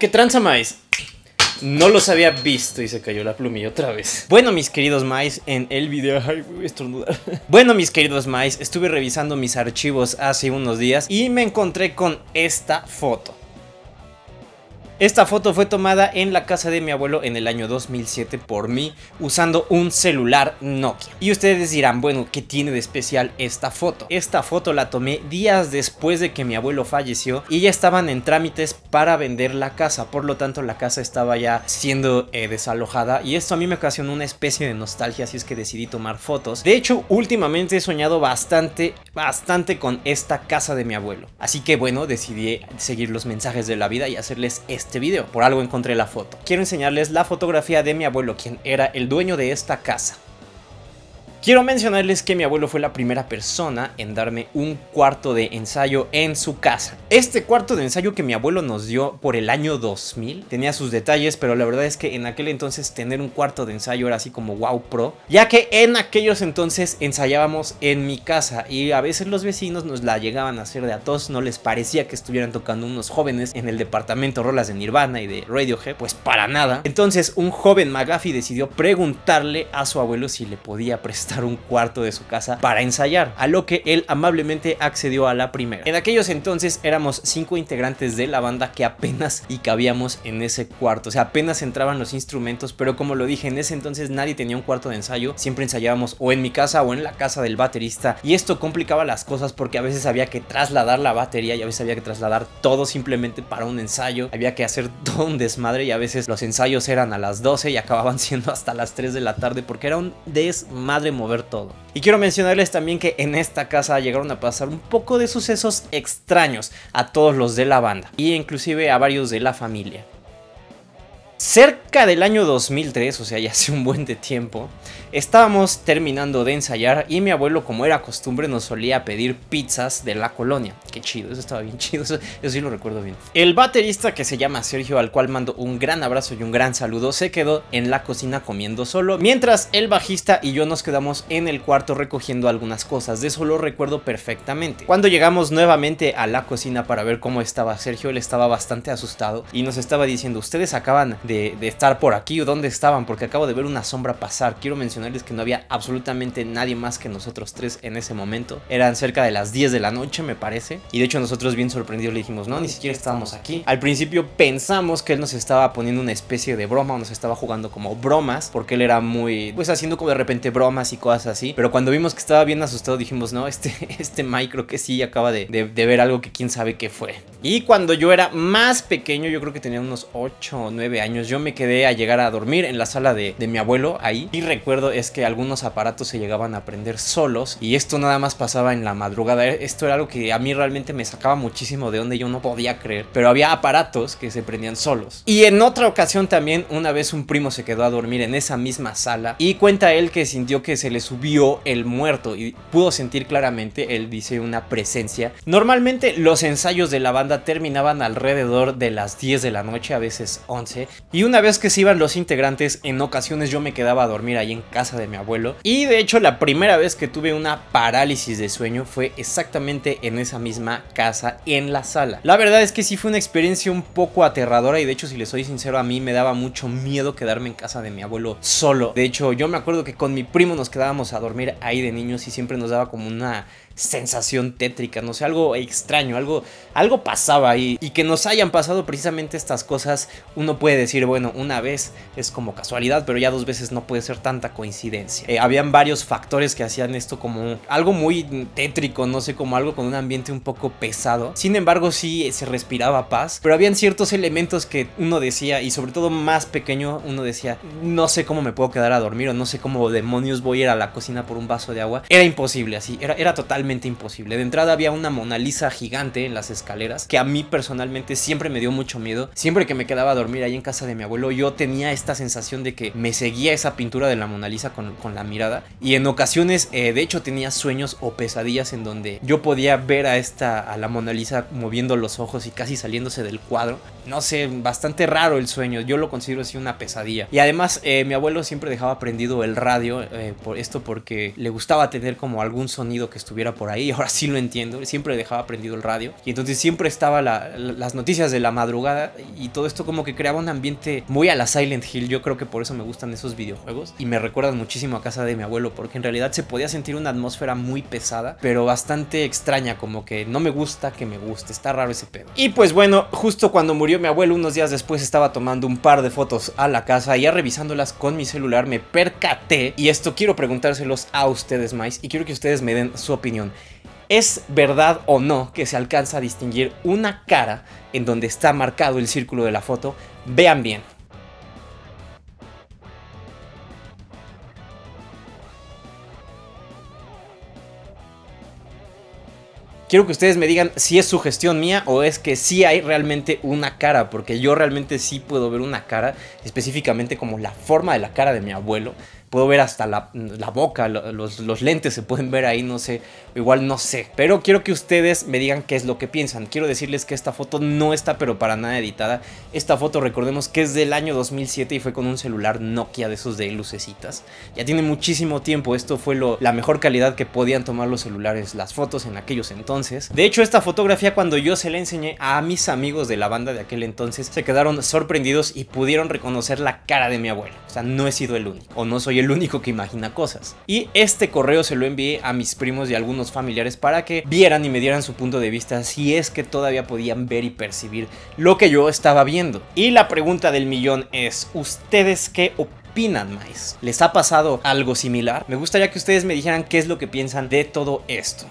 Qué tranza maíz. No los había visto y se cayó la plumilla otra vez. Bueno, mis queridos mais, en el video... Ay, voy a estornudar. Bueno, mis queridos mais, estuve revisando mis archivos hace unos días y me encontré con esta foto. Esta foto fue tomada en la casa de mi abuelo en el año 2007 por mí usando un celular Nokia. Y ustedes dirán, bueno, ¿qué tiene de especial esta foto? Esta foto la tomé días después de que mi abuelo falleció y ya estaban en trámites para vender la casa. Por lo tanto, la casa estaba ya siendo eh, desalojada y esto a mí me ocasionó una especie de nostalgia, así es que decidí tomar fotos. De hecho, últimamente he soñado bastante, bastante con esta casa de mi abuelo. Así que bueno, decidí seguir los mensajes de la vida y hacerles este este video, por algo encontré la foto. Quiero enseñarles la fotografía de mi abuelo, quien era el dueño de esta casa. Quiero mencionarles que mi abuelo fue la primera persona en darme un cuarto de ensayo en su casa. Este cuarto de ensayo que mi abuelo nos dio por el año 2000 tenía sus detalles, pero la verdad es que en aquel entonces tener un cuarto de ensayo era así como wow pro, ya que en aquellos entonces ensayábamos en mi casa y a veces los vecinos nos la llegaban a hacer de a todos, no les parecía que estuvieran tocando unos jóvenes en el departamento rolas de Nirvana y de Radiohead, pues para nada. Entonces un joven McGaffey decidió preguntarle a su abuelo si le podía prestar un cuarto de su casa para ensayar, a lo que él amablemente accedió a la primera. En aquellos entonces éramos cinco integrantes de la banda que apenas y cabíamos en ese cuarto, o sea, apenas entraban los instrumentos, pero como lo dije, en ese entonces nadie tenía un cuarto de ensayo, siempre ensayábamos o en mi casa o en la casa del baterista. Y esto complicaba las cosas porque a veces había que trasladar la batería y a veces había que trasladar todo simplemente para un ensayo, había que hacer todo un desmadre y a veces los ensayos eran a las 12 y acababan siendo hasta las 3 de la tarde porque era un desmadre mover todo. Y quiero mencionarles también que en esta casa llegaron a pasar un poco de sucesos extraños a todos los de la banda y inclusive a varios de la familia. Cerca del año 2003, o sea, ya hace un buen de tiempo, estábamos terminando de ensayar y mi abuelo, como era costumbre, nos solía pedir pizzas de la colonia. Qué chido, eso estaba bien chido, eso, sí lo recuerdo bien. El baterista que se llama Sergio, al cual mando un gran abrazo y un gran saludo, se quedó en la cocina comiendo solo, mientras el bajista y yo nos quedamos en el cuarto recogiendo algunas cosas. De eso lo recuerdo perfectamente. Cuando llegamos nuevamente a la cocina para ver cómo estaba Sergio, él estaba bastante asustado y nos estaba diciendo, ustedes acaban de, estar por aquí o dónde estaban, porque acabo de ver una sombra pasar. Quiero mencionarles que no había absolutamente nadie más que nosotros tres en ese momento. Eran cerca de las 10 de la noche, me parece. Y de hecho nosotros bien sorprendidos le dijimos, no, ni siquiera estábamos aquí. Al principio pensamos que él nos estaba poniendo una especie de broma o nos estaba jugando como bromas, porque él era muy, pues haciendo como de repente bromas y cosas así. Pero cuando vimos que estaba bien asustado dijimos, no, este, este Mike creo que sí acaba de, de ver algo que quién sabe qué fue. Y cuando yo era más pequeño, yo creo que tenía unos 8 o 9 años, yo me quedé a llegar a dormir en la sala de, mi abuelo ahí. Y recuerdo es que algunos aparatos se llegaban a prender solos. Y esto nada más pasaba en la madrugada. Esto era algo que a mí realmente me sacaba muchísimo de donde yo no podía creer. Pero había aparatos que se prendían solos. Y en otra ocasión también, una vez un primo se quedó a dormir en esa misma sala. Y cuenta él que sintió que se le subió el muerto. Y pudo sentir claramente, él dice, una presencia. Normalmente los ensayos de la banda terminaban alrededor de las 10 de la noche, a veces 11. Y una vez que se iban los integrantes, en ocasiones yo me quedaba a dormir ahí en casa de mi abuelo. Y de hecho la primera vez que tuve una parálisis de sueño fue exactamente en esa misma casa, en la sala. La verdad es que sí fue una experiencia un poco aterradora y de hecho si les soy sincero a mí me daba mucho miedo quedarme en casa de mi abuelo solo. De hecho yo me acuerdo que con mi primo nos quedábamos a dormir ahí de niños y siempre nos daba como una sensación tétrica, no sé, algo extraño, algo, algo pasaba ahí y que nos hayan pasado precisamente estas cosas, uno puede decir, bueno, una vez es como casualidad, pero ya dos veces no puede ser tanta coincidencia. Eh, habían varios factores que hacían esto como algo muy tétrico, no sé, como algo con un ambiente un poco pesado. Sin embargo, sí se respiraba paz, pero habían ciertos elementos que uno decía, y sobre todo más pequeño, uno decía, no sé cómo me puedo quedar a dormir o no sé cómo demonios voy a ir a la cocina por un vaso de agua. Era imposible así, era, era totalmente imposible. De entrada había una Mona Lisa gigante en las escaleras que a mí personalmente siempre me dio mucho miedo. Siempre que me quedaba a dormir ahí en casa de mi abuelo, yo tenía esta sensación de que me seguía esa pintura de la Mona Lisa con, la mirada. Y en ocasiones, eh, de hecho, tenía sueños o pesadillas en donde yo podía ver a esta, a la Mona Lisa moviendo los ojos y casi saliéndose del cuadro. No sé, bastante raro el sueño. Yo lo considero así una pesadilla. Y además, eh, mi abuelo siempre dejaba prendido el radio, eh, por esto porque le gustaba tener como algún sonido que estuviera por ahí, ahora sí lo entiendo, siempre dejaba prendido el radio y entonces siempre estaba las noticias de la madrugada y todo esto como que creaba un ambiente muy a la Silent Hill, yo creo que por eso me gustan esos videojuegos y me recuerdan muchísimo a casa de mi abuelo porque en realidad se podía sentir una atmósfera muy pesada, pero bastante extraña, como que no me gusta que me guste, está raro ese pedo. Y pues bueno, justo cuando murió mi abuelo, unos días después estaba tomando un par de fotos a la casa y ya revisándolas con mi celular me percaté y esto quiero preguntárselos a ustedes más y quiero que ustedes me den su opinión. ¿Es verdad o no que se alcanza a distinguir una cara en donde está marcado el círculo de la foto? Vean bien. quiero que ustedes me digan si es sugestión mía o es que sí hay realmente una cara, porque yo realmente sí puedo ver una cara, específicamente como la forma de la cara de mi abuelo puedo ver hasta la, boca, los, lentes se pueden ver ahí, no sé, igual no sé. Pero quiero que ustedes me digan qué es lo que piensan. Quiero decirles que esta foto no está pero para nada editada. Esta foto recordemos que es del año 2007 y fue con un celular Nokia de esos de lucecitas. Ya tiene muchísimo tiempo, esto fue lo, la mejor calidad que podían tomar los celulares, las fotos en aquellos entonces. De hecho, esta fotografía cuando yo se la enseñé a mis amigos de la banda de aquel entonces, se quedaron sorprendidos y pudieron reconocer la cara de mi abuelo. O sea, no he sido el único, o no soy el único que imagina cosas. Y este correo se lo envié a mis primos y algunos familiares para que vieran y me dieran su punto de vista si es que todavía podían ver y percibir lo que yo estaba viendo. Y la pregunta del millón es, ¿ustedes qué opinan más? ¿Les ha pasado algo similar? Me gustaría que ustedes me dijeran qué es lo que piensan de todo esto.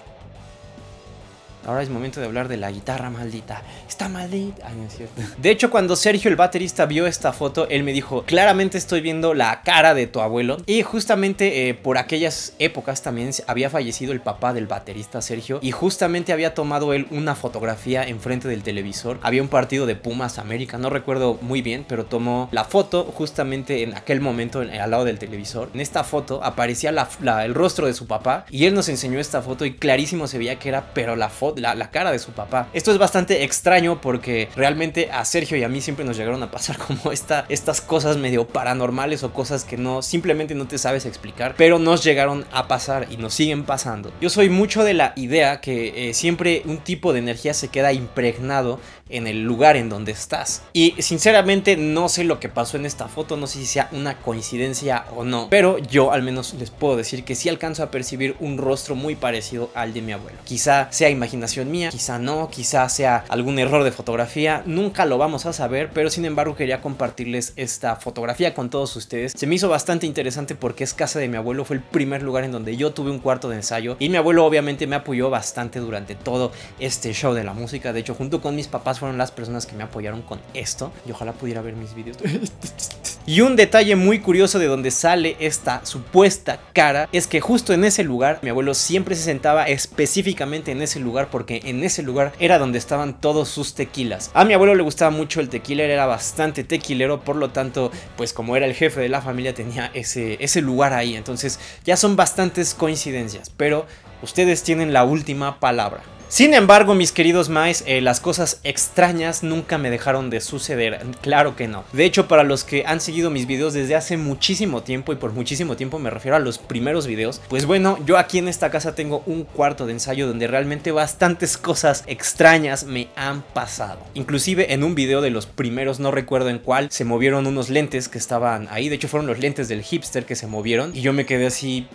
Ahora es momento de hablar de la guitarra maldita. Está maldita. Ay, no es cierto. De hecho, cuando Sergio el baterista vio esta foto, él me dijo, claramente estoy viendo la cara de tu abuelo. Y justamente eh, por aquellas épocas también había fallecido el papá del baterista Sergio. Y justamente había tomado él una fotografía enfrente del televisor. Había un partido de Pumas América, no recuerdo muy bien, pero tomó la foto justamente en aquel momento al lado del televisor. En esta foto aparecía el rostro de su papá y él nos enseñó esta foto y clarísimo se veía que era, pero la foto la, cara de su papá. Esto es bastante extraño porque realmente a Sergio y a mí siempre nos llegaron a pasar como esta, estas cosas medio paranormales o cosas que no simplemente no te sabes explicar, pero nos llegaron a pasar y nos siguen pasando. Yo soy mucho de la idea que eh, siempre un tipo de energía se queda impregnado en el lugar en donde estás. Y sinceramente no sé lo que pasó en esta foto, no sé si sea una coincidencia o no, pero yo al menos les puedo decir que sí alcanzo a percibir un rostro muy parecido al de mi abuelo. Quizá sea imaginación mía, quizá no, quizá sea algún error de fotografía, nunca lo vamos a saber, pero sin embargo quería compartirles esta fotografía con todos ustedes. Se me hizo bastante interesante porque es casa de mi abuelo, fue el primer lugar en donde yo tuve un cuarto de ensayo y mi abuelo obviamente me apoyó bastante durante todo este show de la música, de hecho junto con mis papás fueron las personas que me apoyaron con esto. Y ojalá pudiera ver mis videos. y un detalle muy curioso de donde sale esta supuesta cara es que justo en ese lugar mi abuelo siempre se sentaba específicamente en ese lugar porque en ese lugar era donde estaban todos sus tequilas. A mi abuelo le gustaba mucho el tequila, era bastante tequilero, por lo tanto, pues como era el jefe de la familia tenía ese, ese lugar ahí. Entonces ya son bastantes coincidencias, pero ustedes tienen la última palabra. Sin embargo, mis queridos maes, eh, las cosas extrañas nunca me dejaron de suceder, claro que no. De hecho, para los que han seguido mis videos desde hace muchísimo tiempo, y por muchísimo tiempo me refiero a los primeros videos, pues bueno, yo aquí en esta casa tengo un cuarto de ensayo donde realmente bastantes cosas extrañas me han pasado. Inclusive en un video de los primeros, no recuerdo en cuál, se movieron unos lentes que estaban ahí, de hecho fueron los lentes del hipster que se movieron, y yo me quedé así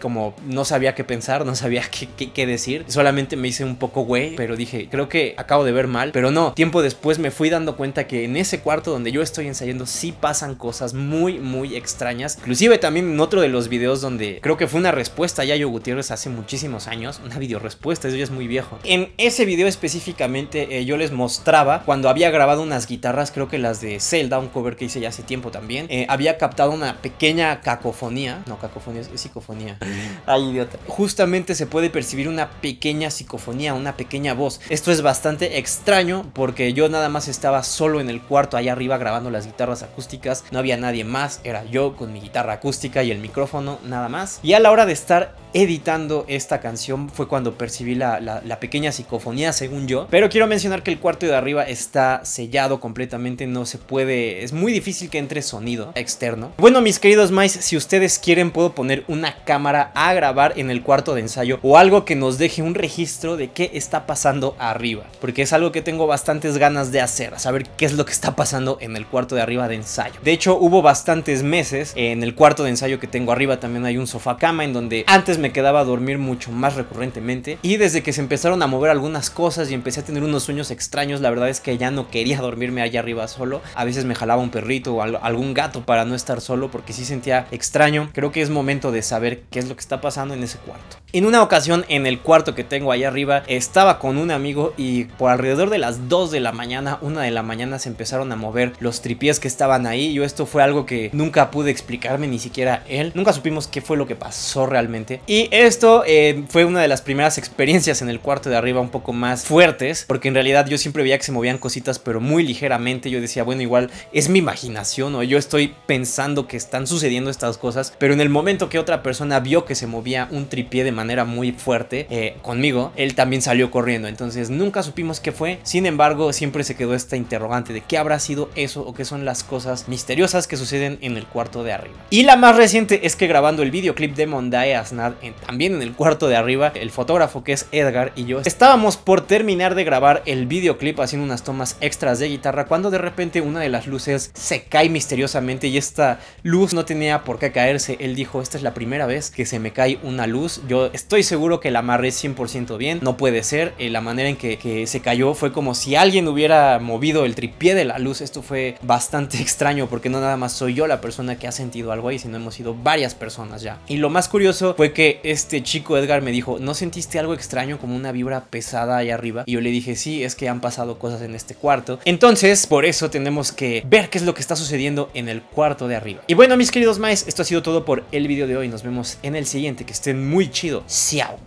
como no sabía qué pensar, no sabía qué, decir. Solamente me hice un poco güey, pero dije, creo que acabo de ver mal. Pero no, tiempo después me fui dando cuenta que en ese cuarto donde yo estoy ensayando sí pasan cosas muy, muy extrañas. Inclusive también en otro de los videos donde creo que fue una respuesta a Yayo Gutiérrez hace muchísimos años, una video respuesta, eso ya es muy viejo. En ese video específicamente eh, yo les mostraba cuando había grabado unas guitarras, creo que las de Zelda, un cover que hice ya hace tiempo también, eh, había captado una pequeña cacofonía, no cacofonía, es psicofonía. Ay, idiota. Justamente se puede percibir una pequeña psicofonía, una pequeña voz. Esto es bastante extraño porque yo nada más estaba solo en el cuarto allá arriba grabando las guitarras acústicas. No había nadie más, era yo con mi guitarra acústica y el micrófono, nada más. Y a la hora de estar editando esta canción fue cuando percibí la, pequeña psicofonía, según yo. Pero quiero mencionar que el cuarto de arriba está sellado completamente, no se puede, es muy difícil que entre sonido externo. Bueno, mis queridos mice, si ustedes quieren puedo poner una cámara a grabar en el cuarto de ensayo o algo que nos deje un registro de qué está pasando arriba, porque es algo que tengo bastantes ganas de hacer, saber qué es lo que está pasando en el cuarto de arriba de ensayo. De hecho, hubo bastantes meses en el cuarto de ensayo que tengo arriba también hay un sofá cama en donde antes me quedaba a dormir mucho más recurrentemente y desde que se empezaron a mover algunas cosas y empecé a tener unos sueños extraños, la verdad es que ya no quería dormirme allá arriba solo. A veces me jalaba un perrito o algún gato para no estar solo porque sí sentía extraño. Creo que es momento de saber qué es lo que está pasando en ese cuarto. En una ocasión en el cuarto que tengo allá arriba estaba con un amigo y por alrededor de las 2 de la mañana, 1 de la mañana se empezaron a mover los tripiés que estaban ahí. Yo esto fue algo que nunca pude explicarme, ni siquiera él. Nunca supimos qué fue lo que pasó realmente. Y esto eh, fue una de las primeras experiencias en el cuarto de arriba un poco más fuertes, porque en realidad yo siempre veía que se movían cositas pero muy ligeramente. Yo decía, bueno, igual es mi imaginación o yo estoy pensando que están sucediendo estas cosas, pero en el momento que otra persona vio que se movía un tripié de manera muy fuerte eh, conmigo, él también salió corriendo. Entonces nunca supimos qué fue. Sin embargo, siempre se quedó esta interrogante de qué habrá sido eso o qué son las cosas misteriosas que suceden en el cuarto de arriba. Y la más reciente es que grabando el videoclip de Monday Asnad, también en el cuarto de arriba, el fotógrafo que es Edgar y yo estábamos por terminar de grabar el videoclip haciendo unas tomas extras de guitarra cuando de repente una de las luces se cae misteriosamente y esta luz no tenía por qué caerse. Él dijo, esta es la primera vez que se me cae una luz. Yo estoy seguro que la amarré 100% bien. No puede ser. Eh, la manera en que, que, se cayó fue como si alguien hubiera movido el tripié de la luz. Esto fue bastante extraño porque no nada más soy yo la persona que ha sentido algo ahí, sino hemos sido varias personas ya. Y lo más curioso fue que este chico Edgar me dijo, ¿no sentiste algo extraño como una vibra pesada ahí arriba? Y yo le dije, sí, es que han pasado cosas en este cuarto. Entonces, por eso tenemos que ver qué es lo que está sucediendo en el cuarto de arriba. Y bueno, mis queridos maes, esto ha sido todo por el video de hoy. Nos vemos en el siguiente. Que estén muy chido. Ciao.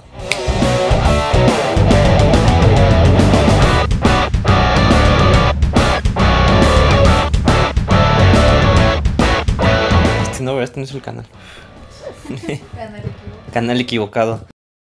Este no, este no es el canal. Canal. Canal equivocado.